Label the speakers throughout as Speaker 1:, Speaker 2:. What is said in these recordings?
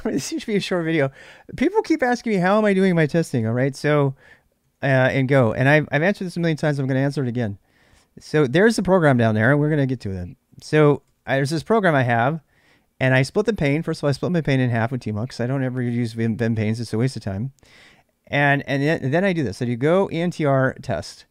Speaker 1: this used to be a short video. People keep asking me how am I doing my testing. All right, so uh, and go, and I've I've answered this a million times. I'm going to answer it again. So there's the program down there, and we're going to get to it. So uh, there's this program I have, and I split the pane. First of all, I split my pane in half with Tmux. I don't ever use Vim, Vim it's a waste of time. And and then, and then I do this. So you go ENTR test.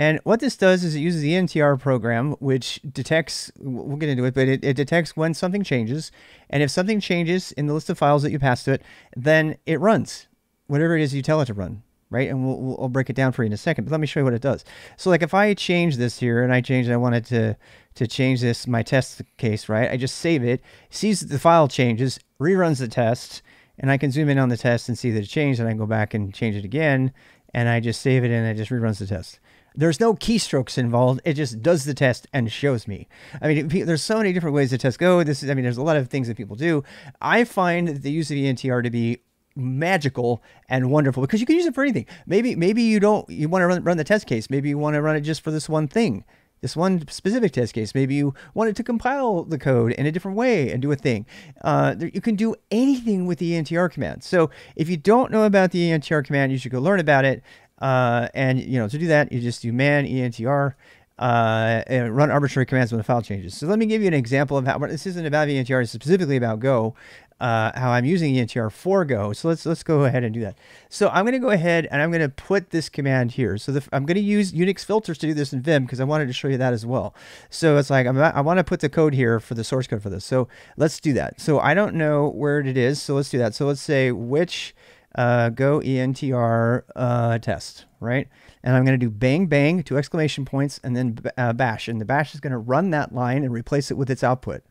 Speaker 1: And what this does is it uses the ENTR program, which detects, we'll get into it, but it, it, detects when something changes. And if something changes in the list of files that you pass to it, then it runs whatever it is you tell it to run, right? And we'll, we'll break it down for you in a second, but let me show you what it does. So like if I change this here and I change, I wanted to, to change this, my test case, right? I just save it, sees the file changes, reruns the test, and I can zoom in on the test and see that it changed and I can go back and change it again and I just save it and it just reruns the test. There's no keystrokes involved. It just does the test and shows me. I mean, there's so many different ways the test go. This is, I mean, there's a lot of things that people do. I find the use of ENTR to be magical and wonderful because you can use it for anything. Maybe, maybe you don't, you want to run, run the test case. Maybe you want to run it just for this one thing this one specific test case. Maybe you wanted to compile the code in a different way and do a thing. Uh, you can do anything with the ENTR command. So if you don't know about the ENTR command, you should go learn about it. Uh, and you know, to do that, you just do man entr uh, and run arbitrary commands when the file changes. So let me give you an example of how this isn't about ENTR, it's specifically about Go, uh, how I'm using ENTR for Go. So let's let's go ahead and do that. So I'm going to go ahead and I'm going to put this command here. So the, I'm going to use Unix filters to do this in Vim because I wanted to show you that as well. So it's like I'm, I want to put the code here for the source code for this. So let's do that. So I don't know where it is. So let's do that. So let's say which uh, go ENTR uh, test, right? And I'm going to do bang, bang, two exclamation points, and then uh, bash. And the bash is going to run that line and replace it with its output.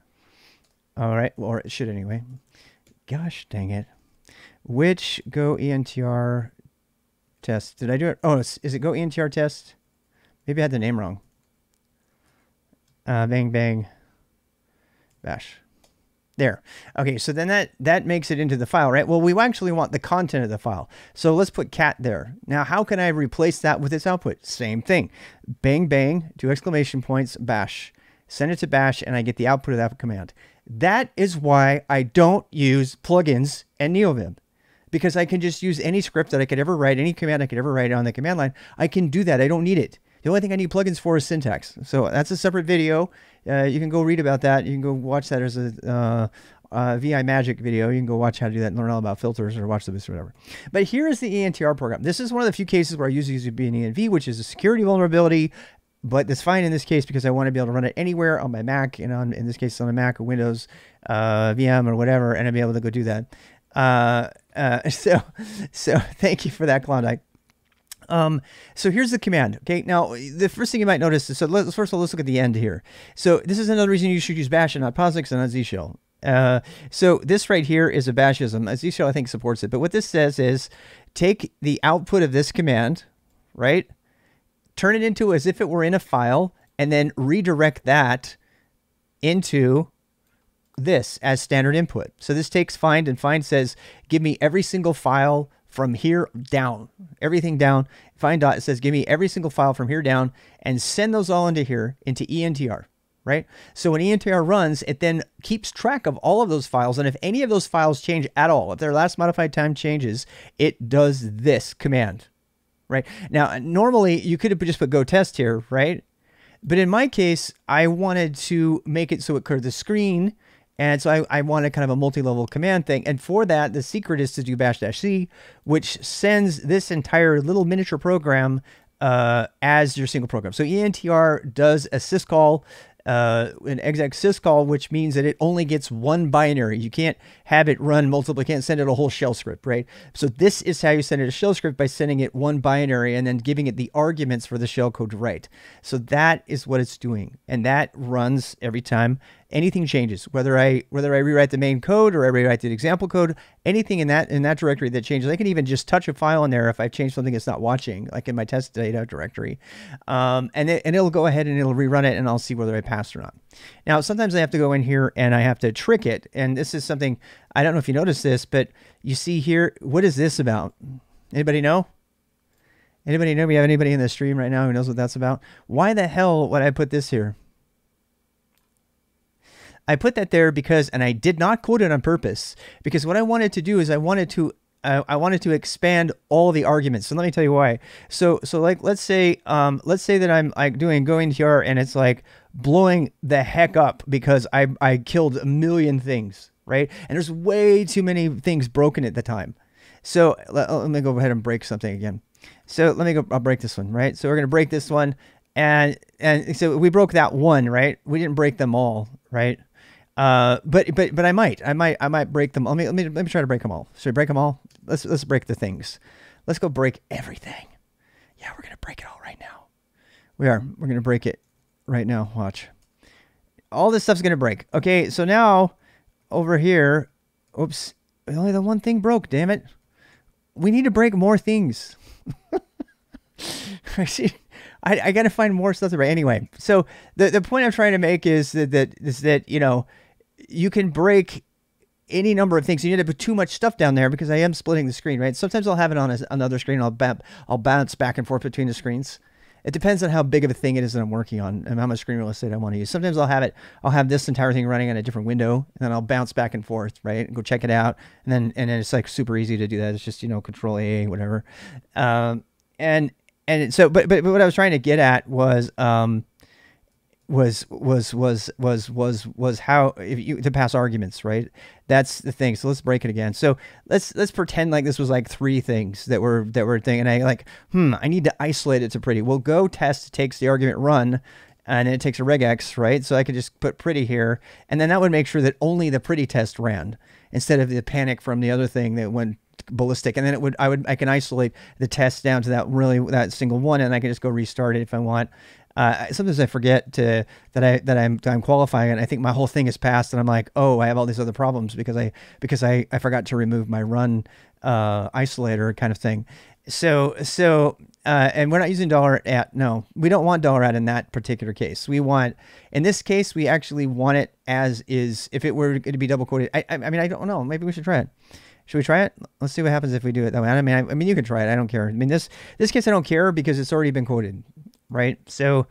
Speaker 1: All right, or it should anyway. Gosh dang it. Which go ENTR test? Did I do it? Oh, is it go ENTR test? Maybe I had the name wrong. Uh, bang, bang, bash. There. Okay, so then that, that makes it into the file, right? Well, we actually want the content of the file. So let's put cat there. Now, how can I replace that with its output? Same thing. Bang, bang, two exclamation points, bash. Send it to bash, and I get the output of that command. That is why I don't use plugins and NeoVim because I can just use any script that I could ever write, any command I could ever write on the command line. I can do that. I don't need it. The only thing I need plugins for is syntax. So that's a separate video. Uh, you can go read about that. You can go watch that as a uh, uh, VI Magic video. You can go watch how to do that and learn all about filters or watch the boost or whatever. But here is the ENTR program. This is one of the few cases where I use ENV, which is a security vulnerability. But that's fine in this case because I want to be able to run it anywhere on my Mac and on in this case on a Mac or Windows uh, VM or whatever, and I'll be able to go do that. Uh, uh, so, so thank you for that, Klondike. Um, so here's the command. Okay, now the first thing you might notice is so let's first of all let's look at the end here. So this is another reason you should use Bash and not POSIX and not Z shell. Uh, so this right here is a Bashism. Z shell I think supports it, but what this says is take the output of this command, right? Turn it into as if it were in a file, and then redirect that into this as standard input. So this takes find and find says, give me every single file from here down, everything down. Find dot, it says, give me every single file from here down and send those all into here, into ENTR, right? So when ENTR runs, it then keeps track of all of those files. And if any of those files change at all, if their last modified time changes, it does this command, right? Now, normally you could have just put go test here, right? But in my case, I wanted to make it so it could the screen and so I, I wanted kind of a multi-level command thing. And for that, the secret is to do bash dash c, which sends this entire little miniature program uh, as your single program. So ENTR does a syscall uh, an exec syscall, which means that it only gets one binary. You can't have it run multiple, you can't send it a whole shell script, right? So this is how you send it a shell script by sending it one binary and then giving it the arguments for the shell code to write. So that is what it's doing. And that runs every time anything changes, whether I whether I rewrite the main code or I rewrite the example code, anything in that in that directory that changes. I can even just touch a file in there if I've changed something it's not watching, like in my test data directory, um, and it, and it'll go ahead and it'll rerun it, and I'll see whether I passed or not. Now sometimes I have to go in here and I have to trick it, and this is something I don't know if you noticed this, but you see here, what is this about? Anybody know? Anybody know? We have anybody in the stream right now who knows what that's about? Why the hell would I put this here? I put that there because, and I did not quote it on purpose because what I wanted to do is I wanted to I, I wanted to expand all the arguments. So let me tell you why. So so like let's say um let's say that I'm like doing going here and it's like blowing the heck up because I I killed a million things, right? And there's way too many things broken at the time. So let, let me go ahead and break something again. So let me go. I'll break this one, right? So we're gonna break this one, and and so we broke that one, right? We didn't break them all, right? Uh, but but but I might, I might, I might break them. Let me let me let me try to break them all. Should we break them all? Let's let's break the things. Let's go break everything. Yeah, we're gonna break it all right now. We are. We're gonna break it right now. Watch. All this stuff's gonna break. Okay, so now over here, oops, only the one thing broke. Damn it. We need to break more things. I, I got to find more stuff to break. Anyway, so the, the point I'm trying to make is that, that is that you know you can break any number of things. You need to put too much stuff down there because I am splitting the screen, right? Sometimes I'll have it on a, another screen. I'll ba- I'll bounce back and forth between the screens. It depends on how big of a thing it is that I'm working on and how much screen real estate I want to use. Sometimes I'll have it, I'll have this entire thing running on a different window, and then I'll bounce back and forth, right, and go check it out, and then and then it's like super easy to do that. It's just you know Control A, whatever, um, and and so but, but but what I was trying to get at was um, was was was was was was how if you to pass arguments right? That's the thing. So let's break it again. So let's let's pretend like this was like three things that were that were thing. And i like hmm i need to isolate it to pretty. Well go test takes the argument run and it takes a regex right? So i could just put pretty here. And then that would make sure that only the pretty test ran instead of the panic from the other thing that went ballistic. And then it would i would i can isolate the test down to that really that single one and i can just go restart it if i want uh, sometimes I forget to that I that I'm I'm qualifying, and I think my whole thing is passed, and I'm like, oh, I have all these other problems because I because I I forgot to remove my run uh, isolator kind of thing. So so uh, and we're not using dollar at no, we don't want dollar at in that particular case. We want in this case we actually want it as is. If it were to be double quoted, I I, mean I don't know. Maybe we should try it. Should we try it? Let's see what happens if we do it that way. I mean, I, I, mean, you can try it. I don't care. I mean, this this case I don't care because it's already been quoted right? So,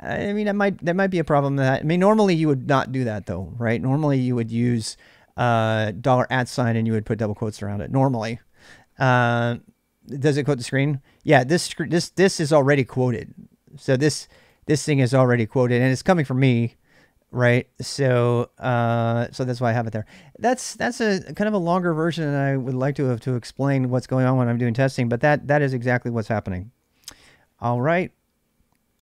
Speaker 1: I mean, that might that might be a problem. That I mean, normally you would not do that though, right? Normally you would use uh, dollar at sign and you would put double quotes around it. Normally, uh, does it quote the screen? Yeah, this this this is already quoted. So this this thing is already quoted and it's coming from me, right? So uh, so that's why I have it there. That's that's a kind of a longer version, and I would like to have to explain what's going on when I'm doing testing. But that that is exactly what's happening. All right.